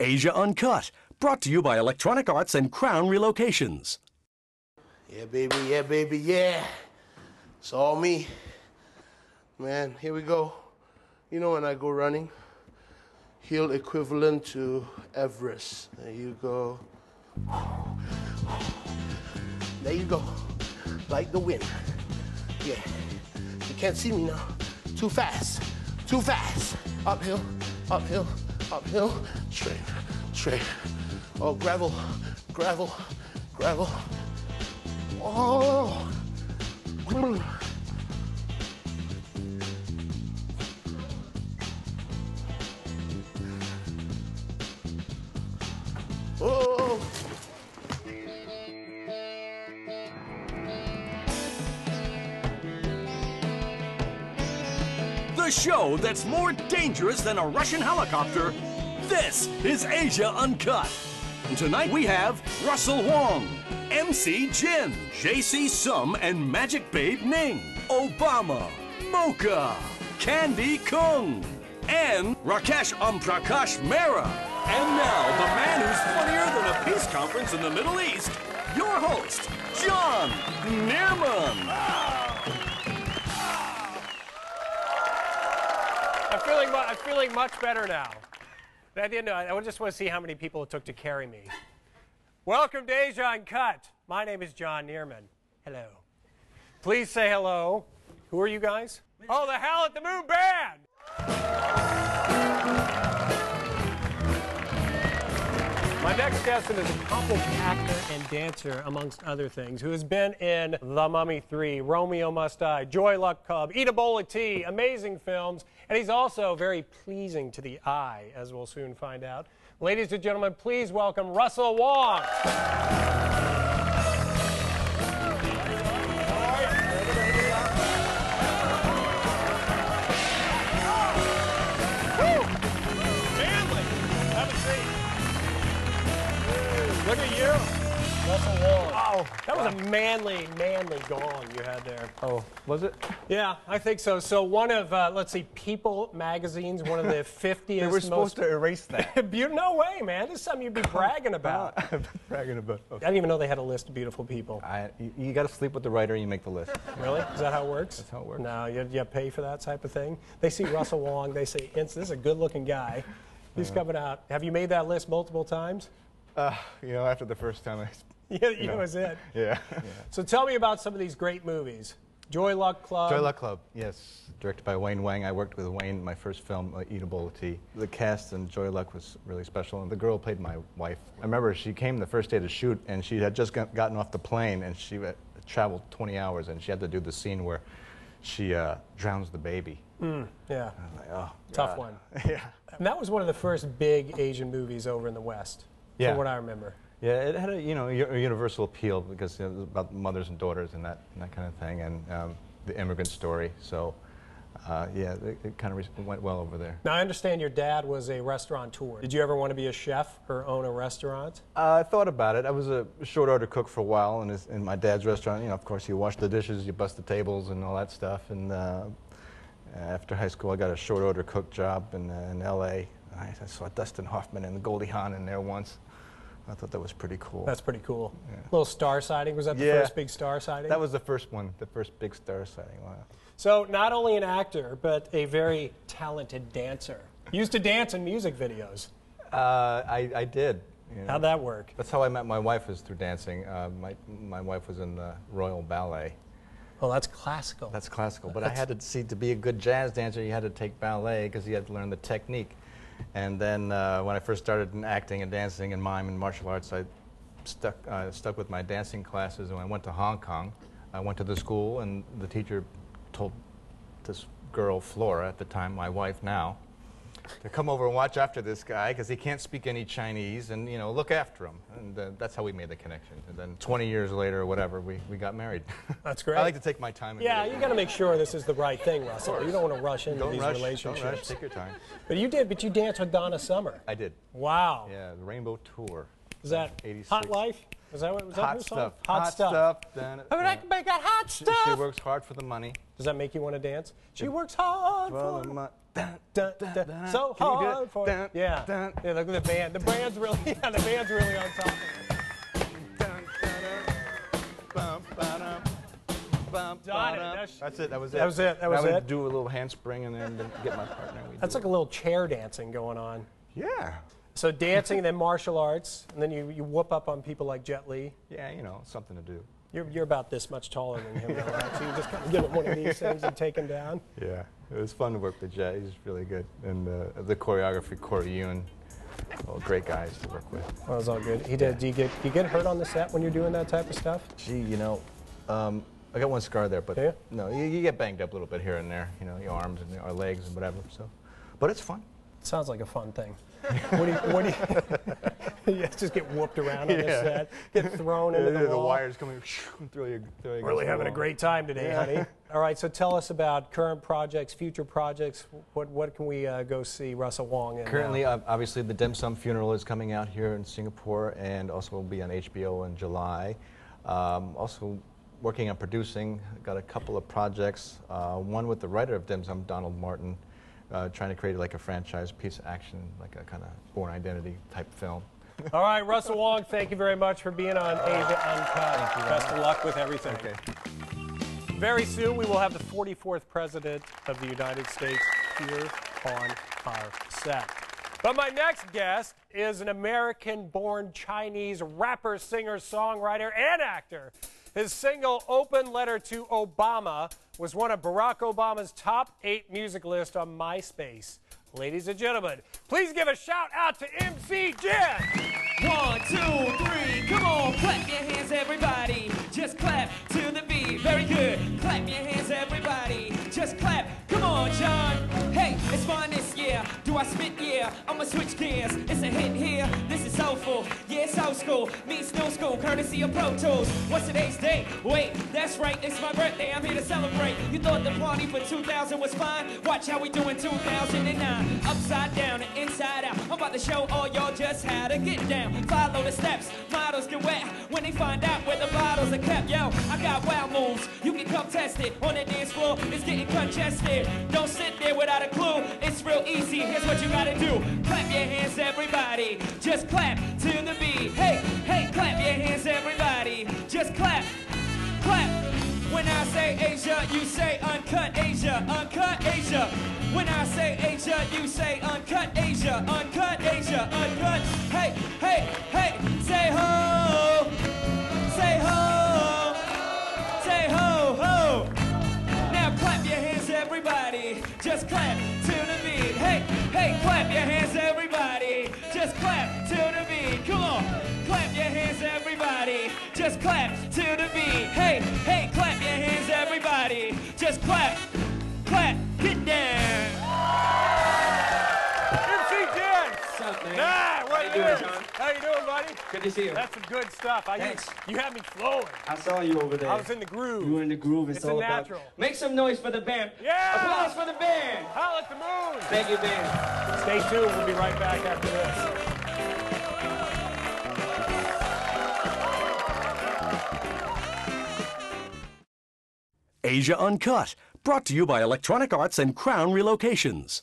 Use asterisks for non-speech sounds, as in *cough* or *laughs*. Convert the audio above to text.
Asia Uncut, brought to you by Electronic Arts and Crown Relocations. Yeah, baby, yeah, baby, yeah. It's all me. Man, here we go. You know when I go running? Heel equivalent to Everest. There you go. There you go. Like the wind. Yeah. You can't see me now. Too fast. Too fast. Uphill, uphill, uphill. Straight, straight. Oh, gravel, gravel, gravel. Oh. Oh. The show that's more dangerous than a Russian helicopter. This is Asia Uncut. And tonight we have Russell Wong, MC Jin, JC Sum, and Magic Babe Ning, Obama, Mocha, Candy Kung, and Rakesh Omprakash Mehra. And now, the man who's funnier than a peace conference in the Middle East, your host, Jon Niermann. I'm feeling, I'm feeling much better now. I didn't know. I just want to see how many people it took to carry me. Welcome to Asia Uncut. My name is Jon Niermann. Hello. Please say hello. Who are you guys? Oh, the Howl at the Moon Band. My next guest is an accomplished actor and dancer, amongst other things, who has been in The Mummy 3, Romeo Must Die, Joy Luck Club, Eat a Bowl of Tea, amazing films, and he's also very pleasing to the eye, as we'll soon find out. Ladies and gentlemen, please welcome Russell Wong. Russell Wong. Oh, that was a manly, manly gong you had there. Oh, was it? Yeah, I think so. So one of, uh, let's see, People magazine's one of the *laughs* 50th They were supposed to erase that. *laughs* No way, man. This is something you'd be *laughs* bragging about. I bragging about. Okay. didn't even know they had a list of beautiful people. I, you, you got to sleep with the writer. And you make the list. Really? Is that how it works? That's how it works. No, you, you pay for that type of thing. They see Russell Wong, they say, "Ince, this is a good-looking guy. He's coming out. Have you made that list multiple times? Uh, you know, after the first time, I. *laughs* Yeah, you No. was it. Yeah. *laughs* So tell me about some of these great movies. Joy Luck Club. Joy Luck Club. Yes, directed by Wayne Wang. I worked with Wayne in my first film, uh, Eat a Bowl of Tea. The cast in Joy Luck was really special, and the girl played my wife. I remember she came the first day to shoot, and she had just got, gotten off the plane, and she had traveled 20 hours, and she had to do the scene where she uh, drowns the baby. Yeah, I was like, oh, tough God. one. *laughs* yeah. And that was one of the first big Asian movies over in the West, Yeah. from what I remember. Yeah, it had a you know a universal appeal because it was about mothers and daughters and that and that kind of thing, and um, the immigrant story. So, uh, yeah, it, it kind of re- went well over there. Now I understand your dad was a restaurateur. Did you ever want to be a chef or own a restaurant? Uh, I thought about it. I was a short order cook for a while in, his, in my dad's restaurant. You know, of course, you wash the dishes, you bust the tables, and all that stuff. And uh, after high school, I got a short order cook job in, uh, in L.A. I, I saw Dustin Hoffman and Goldie Hawn in there once. I thought that was pretty cool. That's pretty cool. Little star sighting. Was that the Yeah. first big star sighting? that was the first one, the first big star sighting. Wow. So not only an actor, but a very talented dancer. Used to dance in music videos. Uh, I, I did. you know. How'd that work? That's how I met my wife was through dancing. Uh, my, my wife was in the Royal Ballet. Oh, that's classical. That's classical. But I had to see to be a good jazz dancer, you had to take ballet because you had to learn the technique. And then uh, when I first started in acting and dancing and mime and martial arts, I stuck uh, stuck with my dancing classes. And when I went to Hong Kong, I went to the school, and the teacher told this girl, Flora, at the time, my wife now, to come over and watch after this guy because he can't speak any Chinese and, you know, look after him. And uh, that's how we made the connection. And then 20 years later or whatever, we, we got married. *laughs* That's great. I like to take my time. yeah, you got to make sure this is the right thing, Russell. You don't want to rush into Don't these rush, relationships. don't rush, take your time. But you did. But you danced with Donna Summer. I did. Wow. Yeah, the Rainbow Tour. Is that 86. hot life? Was that what was that hot her song? stuff. Hot, stuff. Dun- I mean, I can make that hot She, stuff. she works hard for the money. Does that make you want to dance? She works hard for the mo- dun, dun, dun, dun, dun, so Can you do it? hard for Dun, yeah. dun, yeah. Look at the band. The band's really *laughs* yeah. The band's really on top. Done it. That's- That's it. That was it. That was it, that was I would it. do a little handspring and then then get my partner. That's do like a little chair dancing going on. yeah. So dancing, and then martial arts, and then you, you whoop up on people like Jet Li. Yeah, you know, something to do. You're, you're about this much taller than him, though, right? So you just kind of get him one of these things and take him down. Yeah, it was fun to work with Jet. He's really good. And uh, the choreography, Corey Yuen, well, great guys to work with. Well, it was all good. He did. Do you get do you get hurt on the set when you're doing that type of stuff? Gee, you know, um, I got one scar there, but no, you, you get banged up a little bit here and there, you know, your arms and your legs and whatever. So, but it's fun. Sounds like a fun thing. what do you, what do you, *laughs* yeah, just get whooped around on the Yeah. set, get thrown into the, the wall. wires coming, *laughs* and throw you, throw you Really against the having a great time today, Yeah. honey. *laughs* All right, so tell us about current projects, future projects. What what can we uh, go see Russell Wong in? Currently, uh, obviously, the Dim Sum Funeral is coming out here in Singapore and also will be on HBO in July. Um, also, working on producing, got a couple of projects. Uh, one with the writer of Dim Sum, Donald Martin, uh, trying to create like a franchise piece of action, like a kind of Bourne Identity type film. *laughs* All right, Russell Wong, thank you very much for being on Asia Uncut. Thank you. Best of luck with everything. Okay. Very soon, we will have the 44th President of the United States here on our set. But my next guest is an American born Chinese rapper, singer, songwriter, and actor. His single, Open Letter to Obama, was one of Barack Obama's top eight music list on MySpace. Ladies and gentlemen, please give a shout out to MC Jin. One, two, three, come on, clap your hands, everybody. Just clap to the beat. Very good. Clap your hands, everybody. Just clap. Come on, Jon. Hey, it's fun this year. Do I spit? Yeah. I'ma switch gears. It's a hit here. This is soulful. Old school. Meets new school, courtesy of Pro Tools. What's today's date? Wait, that's right. It's my birthday. I'm here to celebrate. You thought the party for 2000 was fine? Watch how we do in 2009. Upside down and inside out. I'm about to show all y'all just how to get down. Follow the steps. Models get wet when they find out where the bottles are kept. Yo, I got wild moves. You can come test it on the dance floor. It's getting congested. Don't sit there without a clue. It's real easy. Here's what you gotta do. Clap your hands, everybody. Just clap to the beat. Hey, hey, clap your hands, everybody. Just clap, clap. When I say Asia, you say uncut Asia, uncut Asia. When I say Asia, you say uncut Asia, uncut Asia, uncut. Hey, hey, hey, say ho, say ho, say ho, ho. Now clap your hands, everybody. Just clap clap to the beat. Hey, hey, clap your hands, everybody. Just clap, clap, get down. MC Jin. What's up, man? Nah, what How you doing. Jon? How you doing, buddy? Good to see you. That's some good stuff. I Thanks. You, you had me flowing. I saw you over there. I was in the groove. You were in the groove. It's, It's all a about- natural. Make some noise for the band. Yeah! Applause for the band. Howl at the moon. Thank you, band. Stay tuned. We'll be right back after this. Asia Uncut, brought to you by Electronic Arts and Crown Relocations.